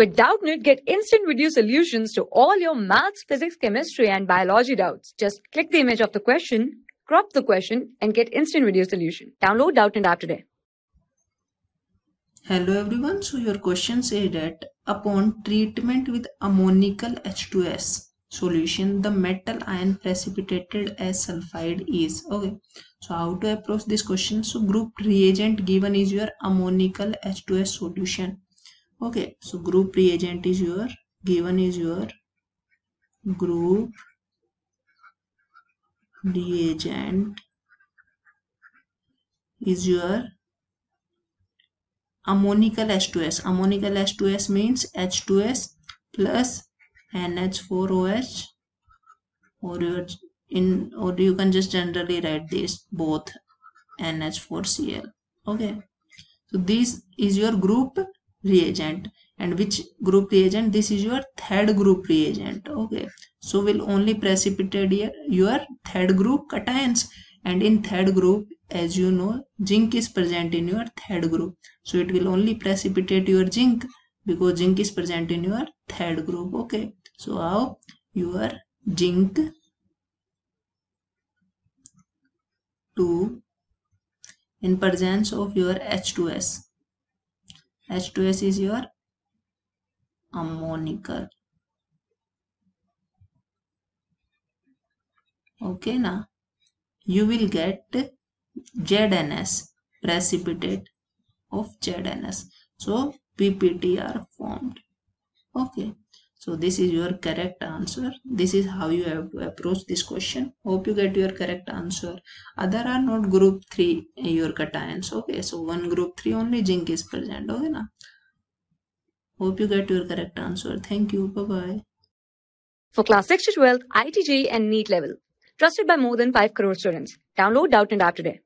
With Doubtnut, get instant video solutions to all your maths, physics, chemistry, and biology doubts. Just click the image of the question, crop the question, and get instant video solution. Download Doubtnut app today. Hello everyone, so your question says that upon treatment with ammonical H2S solution, the metal ion precipitated as sulfide is. Okay, so how to approach this question? So group reagent given is your ammonical H2S solution. Okay, so group reagent is your given is your group reagent is your ammonical H2S. Ammonical H2S means H2S plus NH4OH or your in or you can just generally write this both NH4Cl. Okay. So this is your group reagent. And which group reagent? This is your third group reagent. Okay. So will only precipitate your, your third group cations. And in third group as you know zinc is present in your third group. So it will only precipitate your zinc because zinc is present in your third group. Okay. So how your zinc to in presence of your H2S H2S is your ammonical okay now you will get ZNS precipitate of ZNS so PPT are formed. Okay so this is your correct answer. This is how you have to approach this question. Hope you get your correct answer. Other are not group 3 eh, your cations okay so one group 3 only zinc is present. Okay na? Hope you get your correct answer. Thank you. Bye bye For class 6 to 12, IIT JEE and NEET level. Trusted by more than 5 crore students. Download Doubtnut app today.